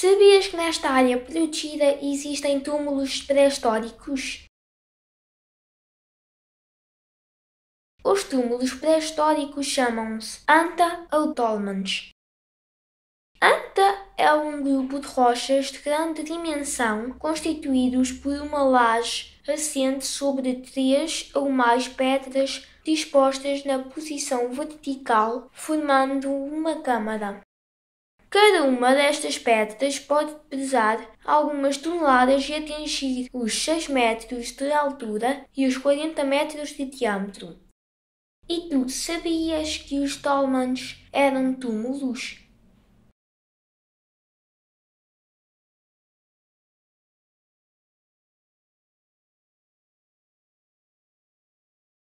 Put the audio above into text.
Sabias que nesta área protegida existem túmulos pré-históricos? Os túmulos pré-históricos chamam-se Anta ou Dolmens. Anta é um grupo de rochas de grande dimensão constituídos por uma laje assente sobre três ou mais pedras dispostas na posição vertical, formando uma câmara. Cada uma destas pedras pode pesar algumas toneladas e atingir os 6 metros de altura e os 40 metros de diâmetro. E tu sabias que os dolmens eram túmulos?